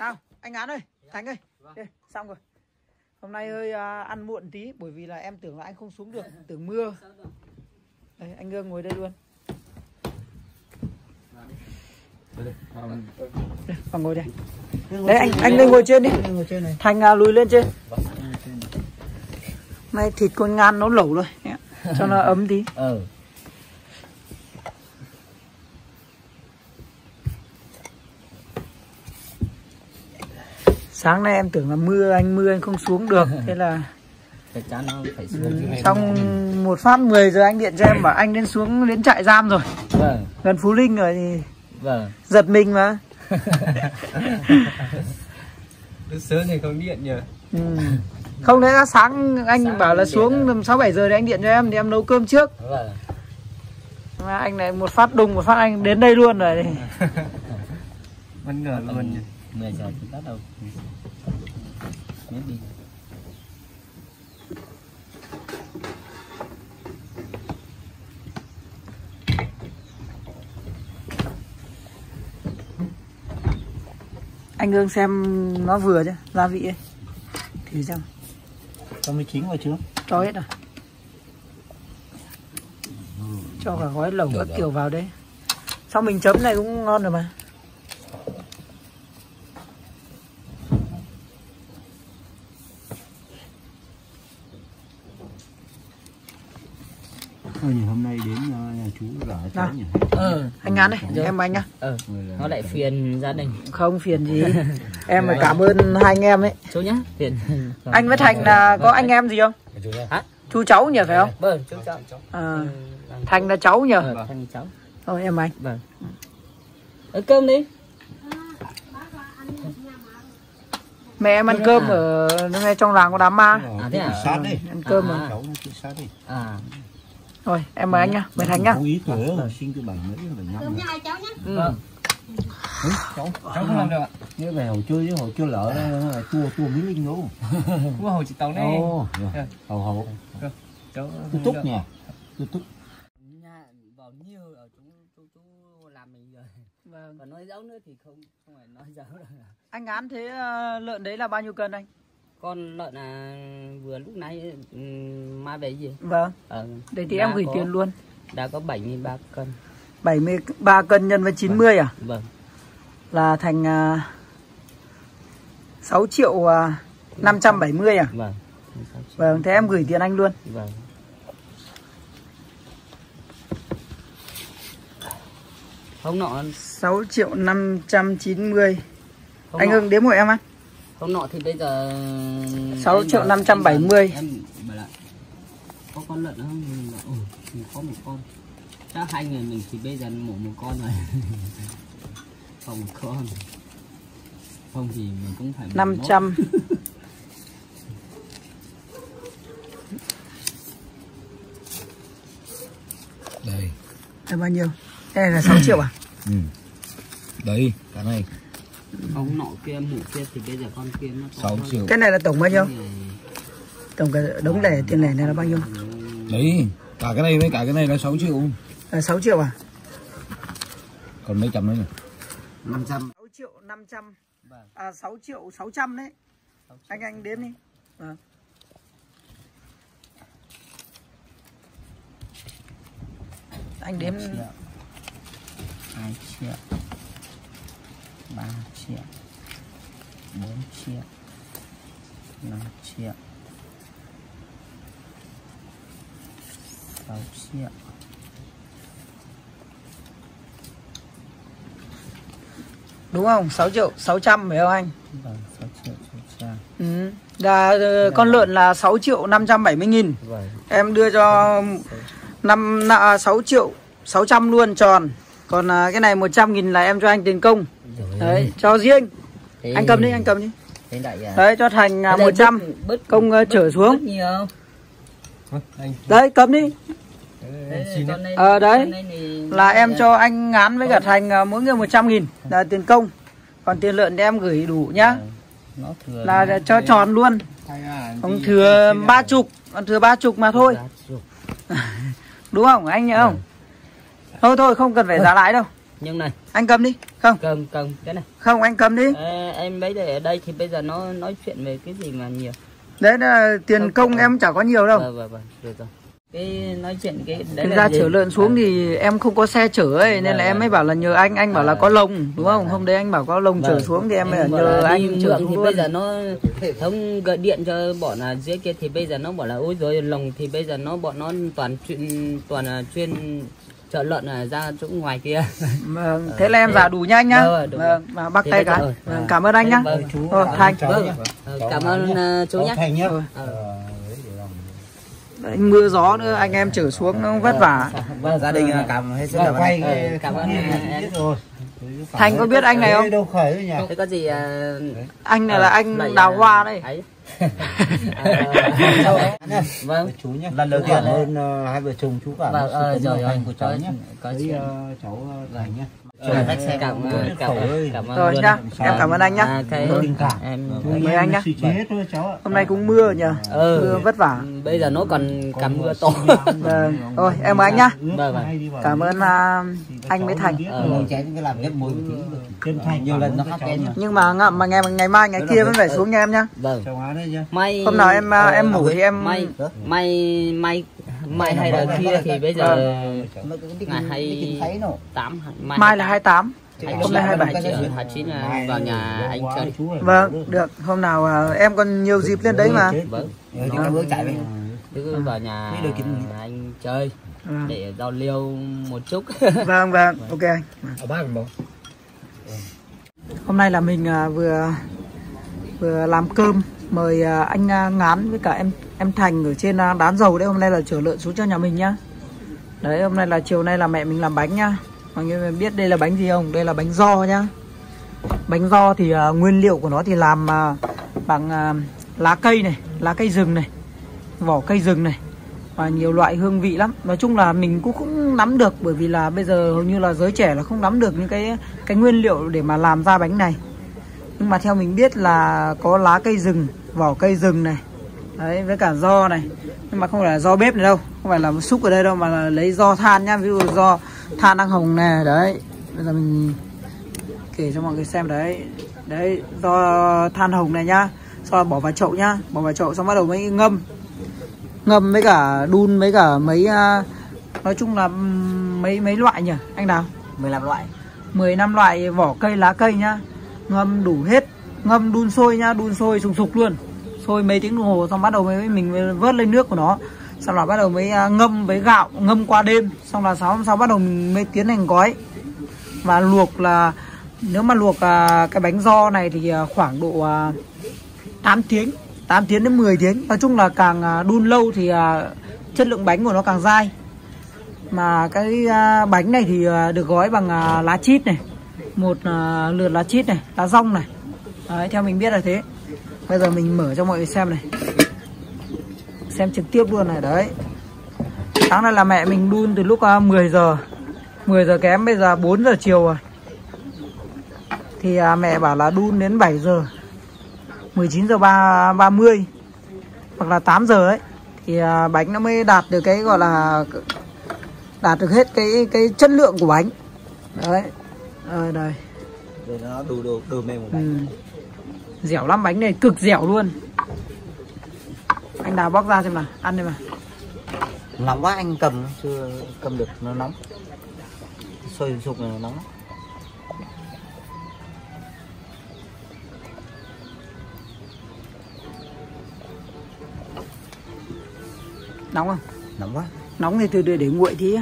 nào anh án ơi thành ơi. Đây, xong rồi. Hôm nay hơi à, ăn muộn tí bởi vì là em tưởng là anh không xuống được tưởng mưa. Đây, anh Ngương ngồi đây luôn. Đây, còn ngồi đây. Đấy anh anh lên ngồi trên đi. Ngồi trên này thành à, lùi lên trên. Nay thịt con ngan nó lẩu rồi. Cho nó ấm tí. Ừ. sáng nay em tưởng là mưa anh mưa anh không xuống được. Thế là chắc chắn nó phải ừ, xuống xong một phát 10 giờ anh điện cho em bảo anh đến xuống đến trại giam rồi. Vâng. Gần Phú Linh rồi thì vâng. giật mình mà. Lúc sớm thì không điện nhờ. Ừ. không đấy là sáng anh bảo là xuống tầm sáu bảy giờ thì anh điện cho em thì em nấu cơm trước. Vâng. Mà anh này một phát đùng một phát anh đến đây luôn rồi. Bất ngờ luôn nhỉ. 10 giờ thì bắt đầu nhét đi. Anh Hương xem nó vừa chứ gia vị ấy. Thì xem cho mới chín vào chưa? Cho hết rồi cho cả gói lẩu các kiểu vào đấy sau mình chấm này cũng ngon rồi mà Thôi nhỉ, hôm nay đến ờ, nhà chú gả Nào. ờ anh ngán này Dạ. em anh nhá. Ờ Người là- nó lại phiền gia đình. Không phiền gì. Em phải cảm ơn hai anh em ấy. Chú nhá phiền. Anh với thành là có anh em gì không? Hả? chú cháu nhỉ phải không? Vâng chú cháu. À, thành là cháu nhỉ ờ thành cháu. Thôi em anh. Vâng. Ờ, cơm đi. Mẹ em ăn cơm ở ngay trong làng có đám ma. À, thế à? thị sát đi. ăn cơm mà. À. Cháu nó sát đi. à thôi em mời anh nhá mời thành nhá Không ý tuổi rồi, sinh từ bảy mấy bảy năm rồi. vâng Ừ, cháu Cháu không làm được ạ nhớ về hồi chơi chứ hồi chơi lỡ nó là chua chua mỹ linh đâu. Có hồi chị Tàu này Ồ, Dạ. hầu hầu. Cháu Tôi túc nhỉ. Tôi túc. nhà vào nhiều ở chú chú chú làm mình rồi vâng. còn nói giấu nữa thì không không phải nói giấu đâu anh ngán thế ờ, lợn đấy là bao nhiêu cân anh con lợn là vừa lúc nãy ừm, mai về gì? Vâng. Ờ, để thì em gửi có- tiền luôn. đã có 73 cân. 73 cân nhân với 90 à? vâng. Là thành uh, 6 triệu uh, 570 à? Vâng vâng thế em gửi tiền anh luôn. Vâng. Hôm nọ. 6 triệu 590 hôm anh nọ, Hưng đếm hộ em ăn hôm nọ thì bây giờ 6 em triệu bảo- 570. em bảo là có con lợn không mình bảo, ừ thì có một con chắc hai người mình thì bây giờ mổ một con rồi không một con không thì mình cũng phải mổ 500 Đây. là bao nhiêu đây là 6 triệu à Ừ. Đây, cái này. Ông nọ kia mổ kia thì bây giờ con kia nó có 6 triệu. cái này là tổng bao nhiêu tổng cả đống lẻ tiền lẻ này là bao nhiêu Đấy, cả cái này với cả cái này là 6 triệu. là 6 triệu à Còn mấy trăm nữa này. 500 6 triệu 500 Vâng. à 6 triệu 600 đấy anh anh đếm đi vâng. anh đếm 2 triệu 3 triệu 4 triệu 5 triệu 6 triệu đúng không? 6 triệu 600 phải không anh? Vâng 6 triệu 600 ừ. là ờ, con lợn là 6 triệu 570 nghìn. Vâng. Em đưa cho năm à, 6 triệu 600 luôn tròn. Còn à, cái này 100 nghìn là em cho anh tiền công. Đấy cho riêng. Thế- anh cầm đi anh cầm đi đấy cho thành à, Thế đây 100 bớt- bớt- công ờ, trở bớt- xuống. bớt nhiều. Vâng, Anh đấy cầm đi. Đấy Ờ, đấy. con này thì- là em cho anh ngán với cả thành à, mỗi người 100 nghìn. Là tiền công. Còn tiền lợn thì em gửi đủ nhá. Nó thừa là cho tròn luôn. À, gì thừa ba à? chục còn thừa ba chục mà thôi. đúng không anh nhớ không? Thôi thôi không cần phải giá lãi đâu nhưng này. Anh cầm đi. Không. Cầm cầm. Cái này. Không anh cầm đi. Ê, em lấy để ở đây thì bây giờ nó nói chuyện về cái gì mà nhiều? Đấy là tiền Không, công không. em chả có nhiều đâu. Vâng vâng vâng. Được rồi. Cái nói chuyện cái đấy Thực ra chở lợn xuống thì em không có xe chở ấy nên là Vâng, em vâng. mới bảo là nhờ anh. Anh bảo là có lồng đúng không? Vâng. hôm đấy anh bảo có lồng chở Vâng. xuống thì em mới bảo nhờ anh chở xuống thì luôn. bây giờ nó hệ thống gọi điện cho bọn là dưới kia thì bây giờ nó bảo là ôi rồi lồng thì bây giờ nó bọn nó toàn chuyên toàn là chuyên chợ lợn là ra chỗ ngoài kia. Vâng thế là em giả đủ nha anh nhá. Vâng, vâng, đúng vâng và bắt tay giờ- vâng, cảm ơn anh nhá. Vâng. Thôi, thành vâng. Ờ, cảm ơn ờ, chú nhé Thành nhá. Rồi. Ờ. Đấy, mưa gió nữa anh em chở xuống nó vất vả. Vâng Gia đình là cảm hết sức Vâng, là quay Ờ, cái cảm ơn. Thành có biết anh này không? đâu khởi nhỉ? Thế có gì anh này là ờ, anh đào hoa đây. À, vâng. Chú nhé Lần đầu tiên cảm đấy. ơn ờ, hai vợ chồng chú cảm vâng sự ờ, lòng rồi thành của cháu nhé chuyện ờ, cháu ờ, Thành nhé Ờ, cảm ơn cảm ơn cảm rồi nhá em cảm ơn anh nhá. À, cái cảm. em mời anh nhá. hôm nay cũng mưa nhỉ ừ. mưa vất vả. bây giờ nó còn cả mưa to. vâng thôi em mời anh nhá. Vâng, vâng. cảm ơn à, anh với thành. Ờ. Cảm nhưng mà mà ngày ngày mai ngày kia vẫn phải xuống nhà em nhá. Vâng. Hôm nào em à, ờ, em ngủ thì em may may may hay là kia thì bây giờ ngày nó. tám mai là 28 hai hôm nay 27 triệu hai chín là vào nhà anh chơi. vâng được. Hôm nào à, em còn nhiều dịp lên đấy mà. Vâng chạy về. cứ vào nhà anh chơi Vâng. để giao lưu một chút. Vâng vâng. Ok anh. Hôm nay là mình à, vừa vừa làm cơm mời à, anh ngán với cả em em thành ở trên à, đán dầu đấy hôm nay là chở lợn xuống cho nhà mình nhá. Đấy hôm nay là chiều nay là mẹ mình làm bánh nhá. Mọi người biết đây là bánh gì không? Đây là bánh do nhá. Bánh do thì uh, nguyên liệu của nó thì làm uh, bằng uh, lá cây này lá cây rừng này vỏ cây rừng này. Và nhiều loại hương vị lắm. Nói chung là mình cũng không nắm được bởi vì là bây giờ hầu như là giới trẻ là không nắm được những cái cái nguyên liệu để mà làm ra bánh này. Nhưng mà theo mình biết là có lá cây rừng vỏ cây rừng này đấy với cả do này. Nhưng mà không phải là do bếp này đâu. Không phải là xúc ở đây đâu mà là lấy do than nhá. Ví dụ do than đang hồng này đấy. Bây giờ mình kể cho mọi người xem đấy. Đấy do than hồng này nhá. Sau đó bỏ vào chậu nhá. Bỏ vào chậu xong bắt đầu mới ngâm. Ngâm với cả đun với cả mấy à, nói chung là mấy mấy loại nhỉ anh nào? 15 loại. 15 loại vỏ cây lá cây nhá. Ngâm đủ hết. Ngâm đun sôi nhá đun sôi sùng sục luôn thôi mấy tiếng đồng hồ xong bắt đầu mới mình mới vớt lên nước của nó. Xong là bắt đầu mới à, ngâm với gạo ngâm qua đêm. Xong là sáng hôm sau bắt đầu mình mới tiến hành gói. Và luộc là nếu mà luộc à, cái bánh do này thì à, khoảng độ à, 8 tiếng 8 tiếng đến 10 tiếng. Nói chung là càng à, đun lâu thì à, chất lượng bánh của nó càng dai. Mà cái à, bánh này thì à, được gói bằng à, lá chít này một à, lượt lá chít này lá rong này. Đấy, theo mình biết là thế bây giờ mình mở cho mọi người xem này. Xem trực tiếp luôn này đấy. Sáng nay là mẹ mình đun từ lúc à, 10 giờ. 10 giờ kém bây giờ 4 giờ chiều rồi. Thì à, mẹ bảo là đun đến 7 giờ. 19 giờ 3, 30 hoặc là 8 giờ ấy. Thì à, bánh nó mới đạt được cái gọi là đạt được hết cái cái chất lượng của bánh. Đấy. Đây đây. Để nó đủ đủ đủ mềm một ừ. Dẻo lắm bánh này cực dẻo luôn anh nào bóc ra xem nào ăn đi mà Nóng quá anh cầm chưa cầm được nó nóng. Sôi sục này nó nóng. nóng không Nóng quá. nóng thì từ để, để nguội tí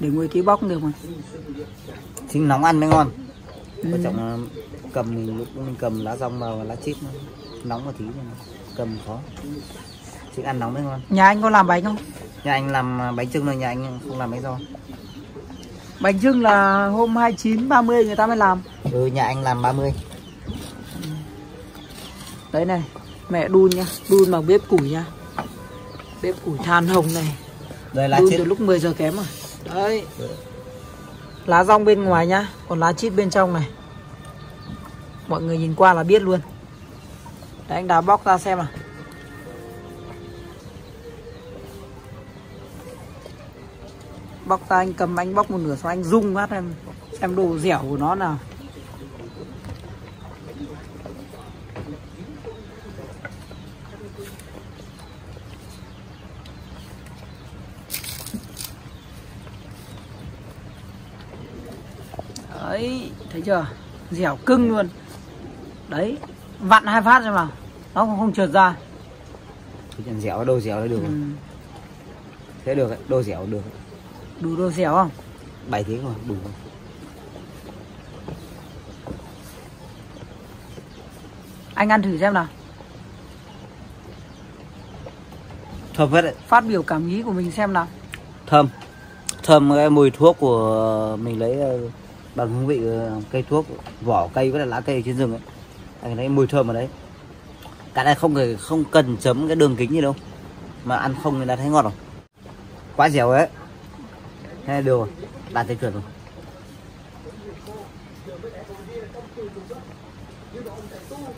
để nguội tí bóc được mà Chính nóng ăn mới ngon. Ừ. Quan trọng cầm mình lúc mình cầm lá rong vào và lá chít nó nóng một tí nhưng cầm khó. Chứ ăn nóng mới ngon. nhà anh có làm bánh không Nhà anh làm bánh trưng rồi nhà anh không làm bánh giò. bánh trưng là hôm 29 30 người ta mới làm Ừ nhà anh làm 30. đấy này mẹ đun nhá đun bằng bếp củi nhá bếp củi than hồng này Đây lá đun chít. từ lúc 10 giờ kém rồi đấy lá rong bên ngoài nhá còn lá chít bên trong này mọi người nhìn qua là biết luôn. Đấy, anh đào bóc ra xem nào. Bóc ra, anh cầm, anh bóc một nửa xong anh rung phát em, xem đồ dẻo của nó nào. Đấy, thấy chưa? Dẻo cưng luôn đấy vặn hai phát xem nào. Nó cũng không trượt ra. Chuyện dẻo đồ dẻo được. Ừ. thế được đồ dẻo được. Đủ độ dẻo không? Bảy tiếng rồi đủ. Rồi. anh ăn thử xem nào. Thơm hết đấy. Phát biểu cảm nghĩ của mình xem nào. Thơm. Thơm cái mùi thuốc của mình lấy ờ, bằng hương vị ờ, cây thuốc vỏ cây với lại lá cây trên rừng ấy anh thấy mùi thơm ở đấy. Cái này không cần không cần chấm cái đường kính gì đâu mà ăn không thì đã thấy ngọt rồi. Quá dẻo ấy. Thế được rồi đạt tiêu chuẩn rồi.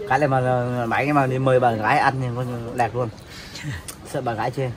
Cái này mà cái mà đi mời bà gái ăn thì coi như đẹp luôn. Sợ bà gái chê